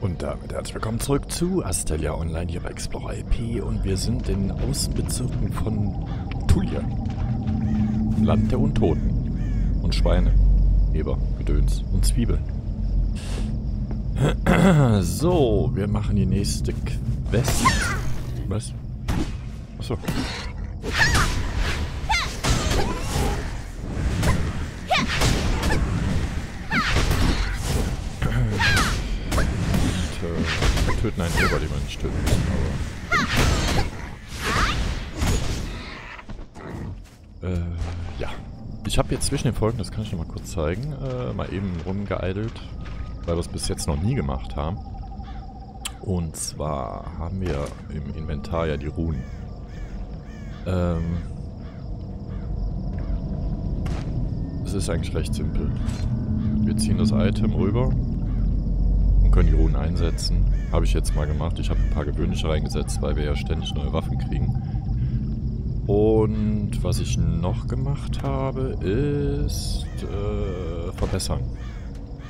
Und damit herzlich willkommen zurück zu Astelia Online hier bei Explorer IP und wir sind in Außenbezirken von Tulia. Land der Untoten. Und Schweine, Eber, Gedöns und Zwiebeln. So, wir machen die nächste Quest. Was? Achso. Töten einen Eber, den wir nicht töten müssen, aber... Äh, ja. Ich habe jetzt zwischen den Folgen, das kann ich noch mal kurz zeigen, äh, mal eben rumgeeidelt, weil wir es bis jetzt noch nie gemacht haben. Und zwar haben wir im Inventar ja die Runen. Ähm, es ist eigentlich recht simpel. Wir ziehen das Item rüber und können die Runen einsetzen. Habe ich jetzt mal gemacht. Ich habe ein paar gewöhnliche reingesetzt, weil wir ja ständig neue Waffen kriegen. Und was ich noch gemacht habe, ist äh, verbessern.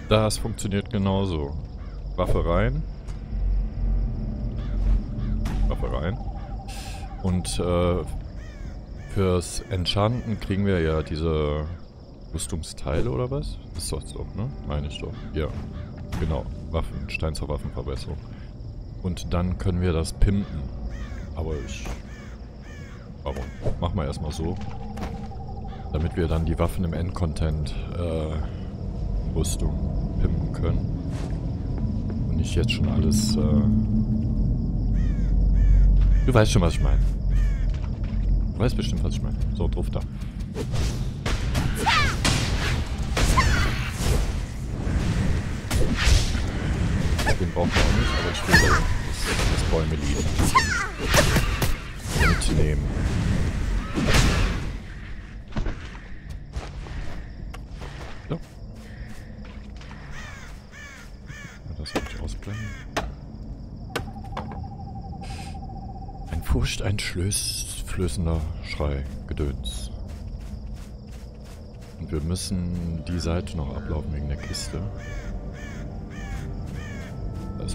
Das funktioniert genauso. Waffe rein. Waffe rein. Und äh, fürs Enchanten kriegen wir ja diese Rüstungsteile oder was? Ist doch so, ne? Meine ich doch. Ja, genau. Waffen, Stein zur Waffenverbesserung. Und dann können wir das pimpen. Aber ich... Aber machen wir erstmal so. Damit wir dann die Waffen im Endcontent äh, Rüstung pimpen können. Und nicht jetzt schon alles... Äh du weißt schon, was ich meine. Du weißt bestimmt, was ich meine. So, drauf da. Den brauchen wir auch nicht, aber ich will das, das Bäume liegen. Mitnehmen. So. Das will ich ausblenden. Ein furchteinflößender Schrei, Gedöns. Und wir müssen die Seite noch ablaufen wegen der Kiste.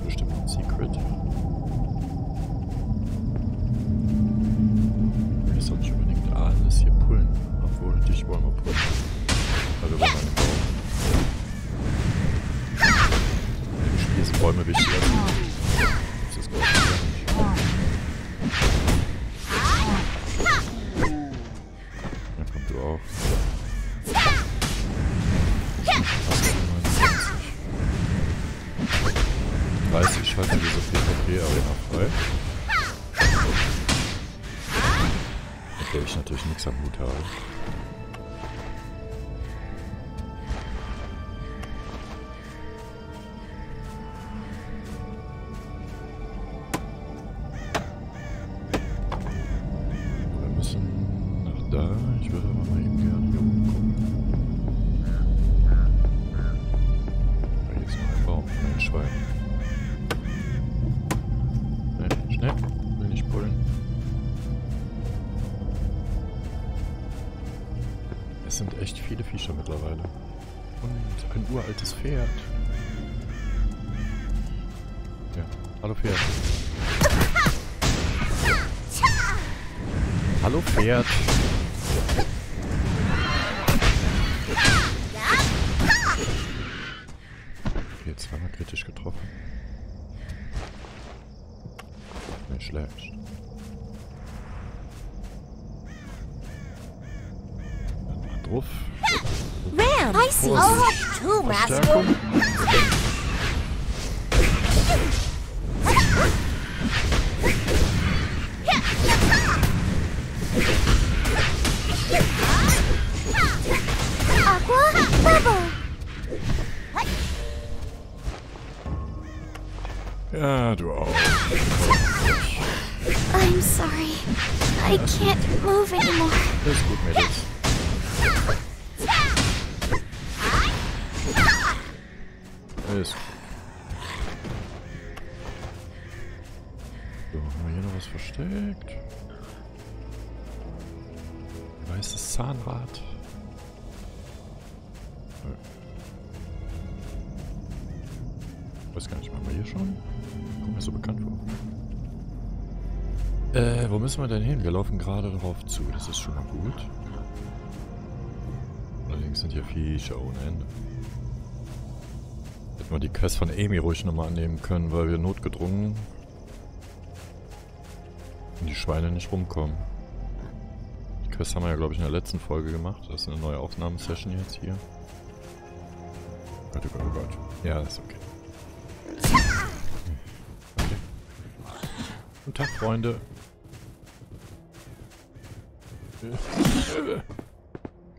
Bestimmt ein Secret. Wir sollen nicht unbedingt alles hier pullen. Obwohl, dich wollen wir pullen. Weil wir wollen einen Baum. Im Spiel sind Bäume wichtiger. Das ist glaube natürlich Viecher mittlerweile. Und ein uraltes Pferd. Ja, hallo Pferd. Hallo Pferd. Okay, zweimal kritisch getroffen. Nicht schlecht. Dann mal drauf. Ram! I see. Vorsicht. Oh, two, Verstärkung. rascal. Aqua, bubble. Ja, du auch. I'm sorry. I can't move anymore. Ist. So, haben wir hier noch was versteckt? Weißes Zahnrad. Nö. weiß gar nicht, waren wir hier schon? Kommt mir so bekannt vor. Äh, wo müssen wir denn hin? Wir laufen gerade darauf zu. Das ist schon mal gut. Allerdings sind hier Viecher ohne Ende. Hätten wir die Quest von Amy ruhig nochmal annehmen können, weil wir notgedrungen und die Schweine nicht rumkommen. Die Quest haben wir ja, glaube ich, in der letzten Folge gemacht. Das ist eine neue Aufnahmesession jetzt hier. Gott, oh Gott, oh Gott. Ja, ist okay. okay. Guten Tag, Freunde.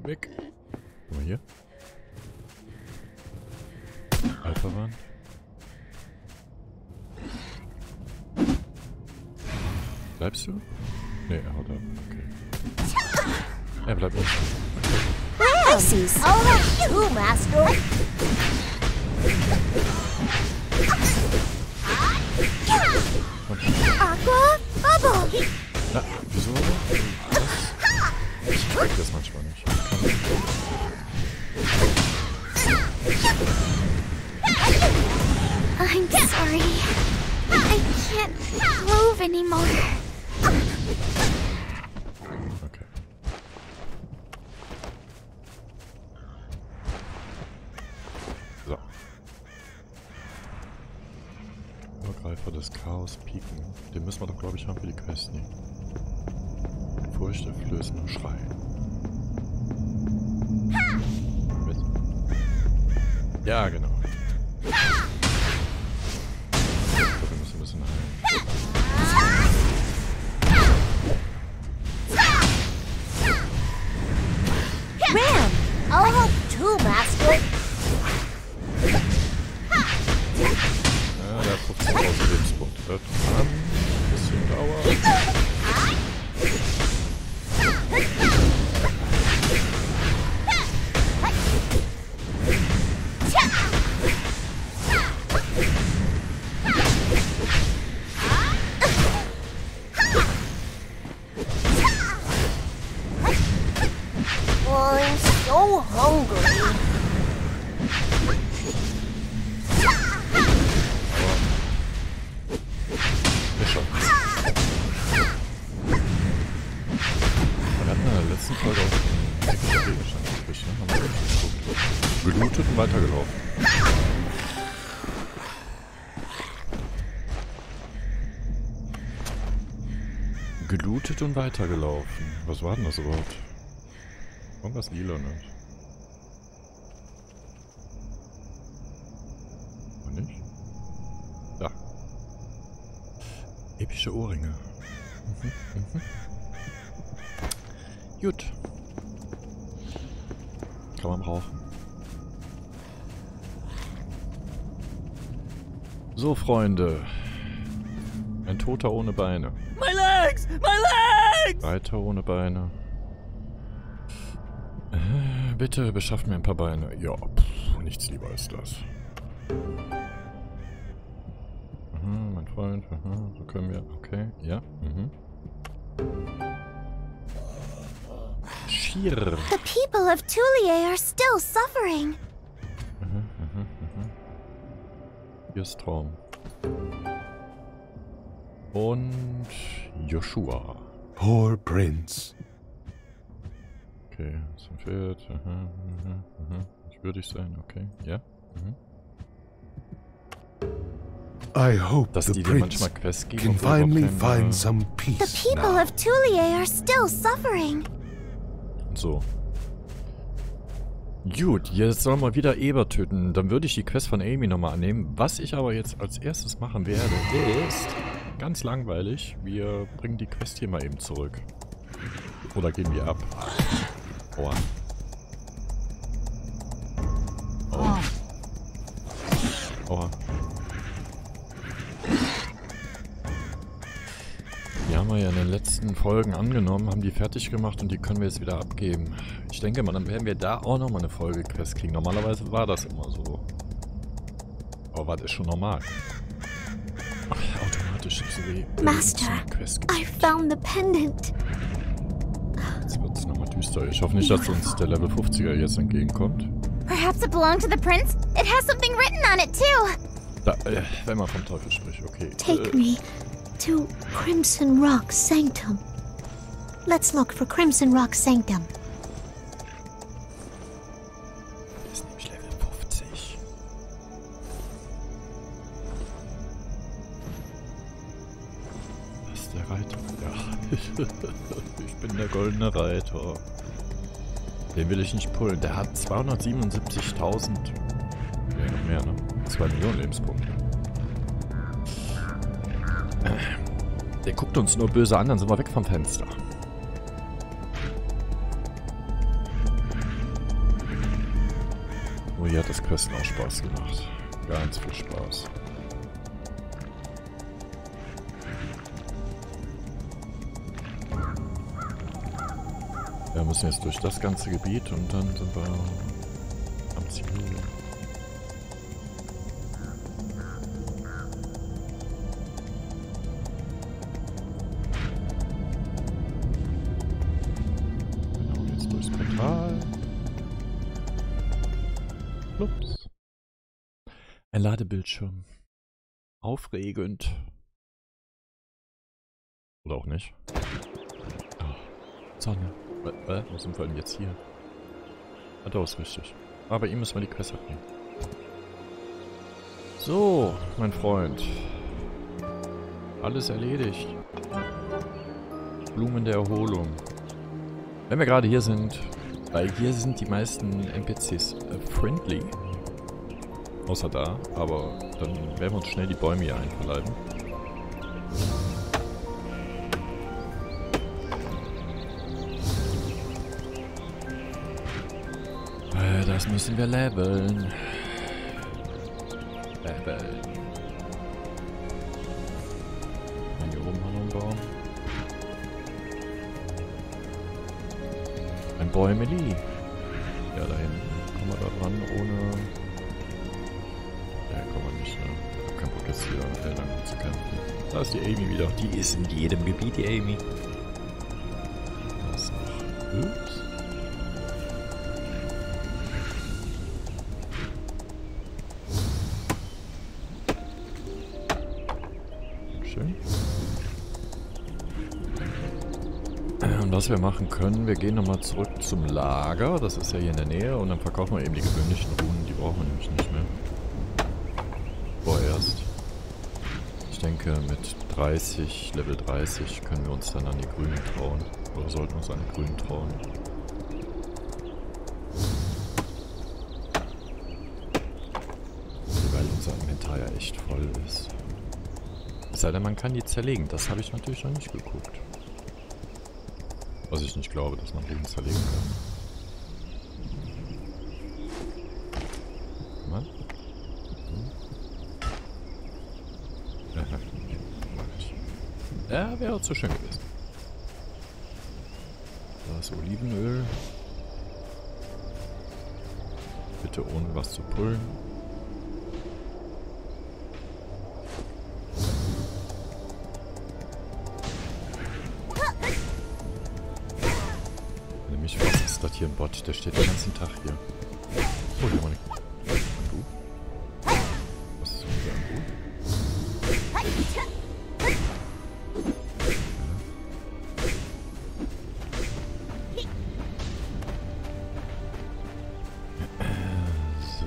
Weg. Guck mal hier. Alpha-Wand. Bleibst du? Nee, er haut ab. Okay. Er bleibt nicht. Pisces. I'll have two, Master. Aqua Bubble. Na, wieso? Ich check das manchmal nicht. I'm sorry. I can't move anymore. Okay. So. Übergreifer des Chaos pieken. Den müssen wir doch, glaube ich, haben für die Quest nicht. Furchteinflößender Schrei. Ja, genau. Ich so hungry. Schaffen Wir hatten in der letzten Folge auch epische Gegenstand? Haben wir. Gelootet und weitergelaufen. Gelootet und weitergelaufen. Was war denn das überhaupt? Irgendwas lilanes. Oder nicht? Da. Epische Ohrringe. Mhm, mhm. Gut. Kann man brauchen. So, Freunde. Ein Toter ohne Beine. My legs! My legs! Reiter ohne Beine. Bitte beschafft mir ein paar Beine. Ja, pff, nichts lieber als das. Aha, mein Freund. Aha, so können wir. Okay, ja. Mhm. Schier. The people of Tulier are still suffering. Hier ist Traum. Und Joshua. Poor prince. Okay, zum Pferd. Aha, aha, aha. Nicht würdig sein, okay. Ja. Mhm. I hope Dass the die dir prince manchmal Quests geben, can finally find some The peace people now. of Tulier are still suffering. So. Gut, jetzt sollen wir wieder Eber töten. Dann würde ich die Quest von Amy nochmal annehmen. Was ich aber jetzt als erstes machen werde, ist ganz langweilig. Wir bringen die Quest hier mal eben zurück. Oder geben wir ab. Aua. Aua. Aua. Die haben wir ja in den letzten Folgen angenommen, haben die fertig gemacht und die können wir jetzt wieder abgeben. Ich denke mal, dann werden wir da auch nochmal eine Folge Quest kriegen. Normalerweise war das immer so. Aber was ist schon normal? Ach, automatisch so wie Master, Quest I found the pendant. Wird es nochmal düster. Ich hoffe nicht, dass uns der Level 50er jetzt entgegenkommt. Perhaps it belonged to the prince? It has something written on it too. Da, äh, wenn man vom Teufel spricht, okay. Take äh, me to Crimson Rock Sanctum. Let's look for Crimson Rock Sanctum. ist nämlich Level 50. Das ist der Reiter. Ja. goldene Reiter. Den will ich nicht pullen. Der hat 277.000. Nee, noch mehr, ne? 2 Millionen Lebenspunkte. Der guckt uns nur böse an, dann sind wir weg vom Fenster. Oh, hier hat das Questen auch Spaß gemacht. Ganz viel Spaß. Müssen jetzt durch das ganze Gebiet und dann sind wir am Ziel. Genau. Ups. Ein Ladebildschirm. Aufregend. Oder auch nicht. Ah, Sonne. Äh, wo sind wir denn jetzt hier? Ah, da ist richtig. Aber ihm müssen wir die Quest abnehmen. So, mein Freund. Alles erledigt. Blumen der Erholung. Wenn wir gerade hier sind, weil hier sind die meisten NPCs äh, friendly. Außer da, aber dann werden wir uns schnell die Bäume hier einverleiben. Das müssen wir leveln. Leveln. Und hier oben wir einen Baum. Ein Bäumeli. Ja, da hinten. Kommen wir da dran ohne... Ja, kommen wir nicht, ne? Keinen Bock jetzt hier lang zu kämpfen. Da ist die Amy wieder. Die ist in jedem Gebiet, die Amy. Was noch? Ups. Was wir machen können, wir gehen nochmal zurück zum Lager. Das ist ja hier in der Nähe. Und dann verkaufen wir eben die gewöhnlichen Runen. Die brauchen wir nämlich nicht mehr. Vorerst. Ich denke, mit 30, Level 30, können wir uns dann an die Grünen trauen. Oder sollten uns an die Grünen trauen. Weil unser Inventar ja echt voll ist. Es sei denn, man kann die zerlegen. Das habe ich natürlich noch nicht geguckt. Was ich nicht glaube, dass man Runen zerlegen kann. Mann? Hm? Ja, wäre zu schön gewesen. Da ist Olivenöl. Bitte ohne was zu pullen. Oh, eine... Ein Bu? Was ist für ein Bu? So.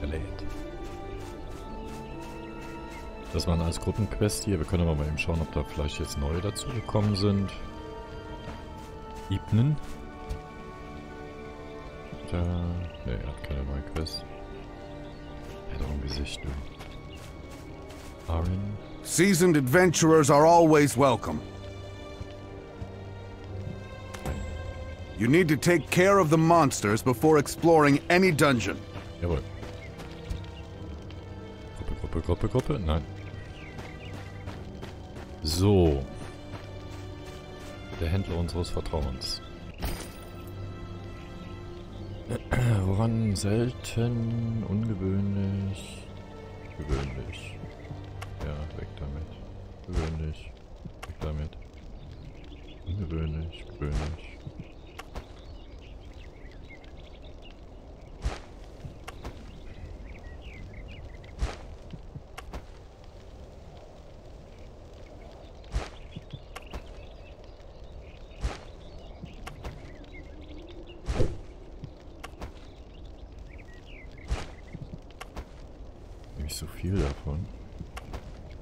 Er lädt. Das waren alles Gruppenquests hier. Wir können aber mal eben schauen, ob da vielleicht jetzt neue dazugekommen sind. Ibnen. Da. Ne, er hat keine Er hat auch ein Gesicht. Arin. Seasoned adventurers are always welcome. You need to take care of the monsters before exploring any dungeon. Jawohl. Gruppe, Gruppe, Gruppe, Gruppe. Nein. So. Der Händler unseres Vertrauens. Woran selten, ungewöhnlich, gewöhnlich. Ja, weg damit. Gewöhnlich, weg damit. Ungewöhnlich, gewöhnlich. Nicht so viel davon.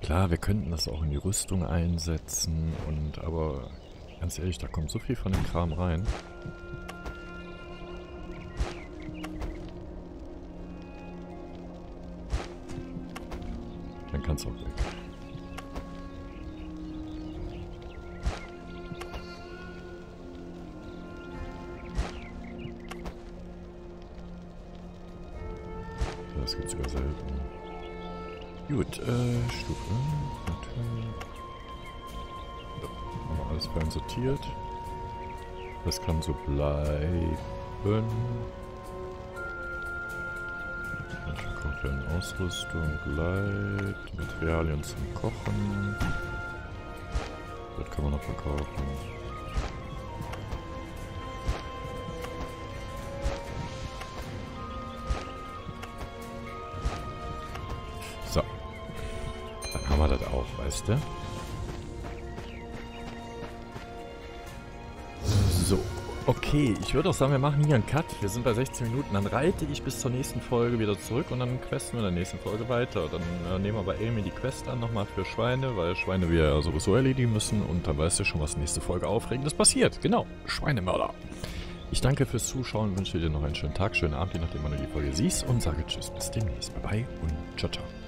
Klar, wir könnten das auch in die Rüstung einsetzen und aber ganz ehrlich, da kommt so viel von dem Kram rein. Dann kann es auch weg. Das gibt's sogar selten. Gut, äh, Stufe. So, alles fein sortiert. Das kann so bleiben. Verkaufe Ausrüstung, Gleit, Materialien zum Kochen. Das kann man noch verkaufen. Dann haben wir das auch, weißt du? So. Okay, ich würde auch sagen, wir machen hier einen Cut. Wir sind bei 16 Minuten. Dann reite ich bis zur nächsten Folge wieder zurück und dann questen wir in der nächsten Folge weiter. Dann äh, nehmen wir bei Amy die Quest an, nochmal für Schweine, weil Schweine wir ja sowieso erledigen müssen. Und dann weißt du schon, was nächste Folge Aufregendes passiert. Genau, Schweinemörder. Ich danke fürs Zuschauen, wünsche dir noch einen schönen Tag, schönen Abend, je nachdem, wann du die Folge siehst und sage Tschüss, bis demnächst. Bye bye und ciao, ciao.